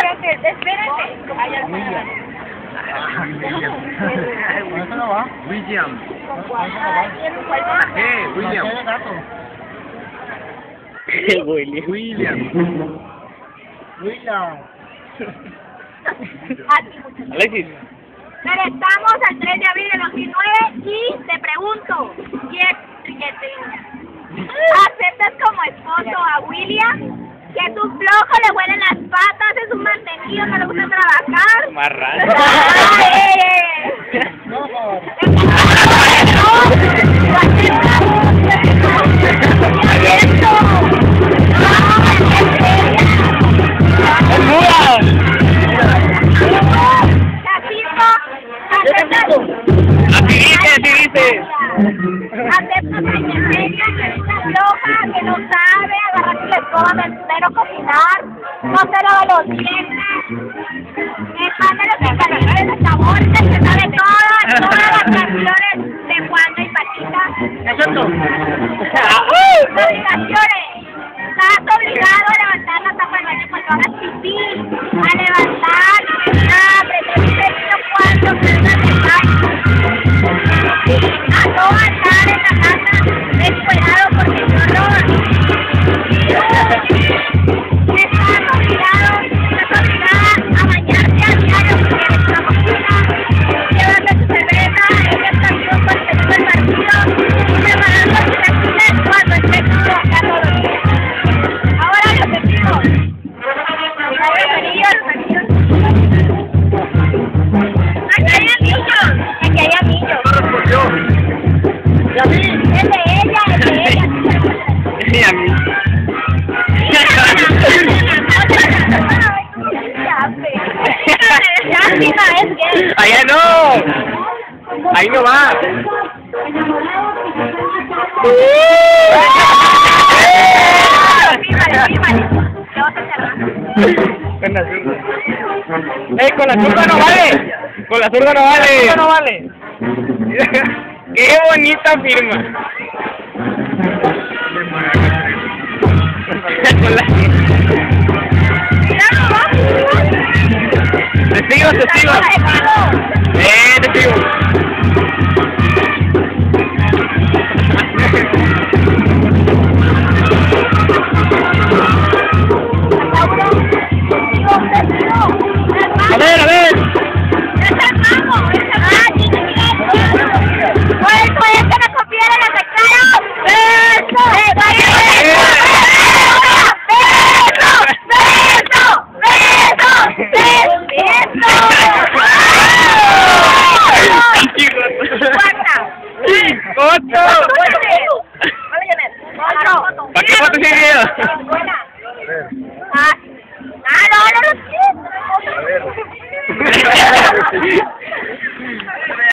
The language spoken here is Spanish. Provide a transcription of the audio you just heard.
Espérate, espérate. William. ¿Con eso no va? William. Eh, William. gato. William. William. William. Alexis. Pero estamos al 3 de abril del 2009 y te pregunto, ¿quién ¿Aceptas como esposo a William? Que es un flojo, le huelen las patas, es un mantenido, no le gusta trabajar. Marrano. del cero, cocinar, no se lava los dientes, que manda los instaladores de sabores, que sabe todas, todas las canciones de Juana y Paquita. Excepto. Obligaciones. Estás obligado a levantar la tapa del baño cuando hagas pipí, a levantar, a prender un cuando prendas el baño, a no andar en la casa descuidado porque es Aquí hay anillos. Aquí hay anillos. No respondió. ¿Y a mí? Es de ella, es de ella. Y a mí. No. No va. Con la zurda. ¡Eh, con la zurda no vale! Con la zurda no vale. no vale. ¡Qué bonita firma! Con la... Testigos, testigos. Eh, testigos. No, wait a minute. Wait a minute. Ano? Pagkipot si Rio. Ah, ah, no, no, no.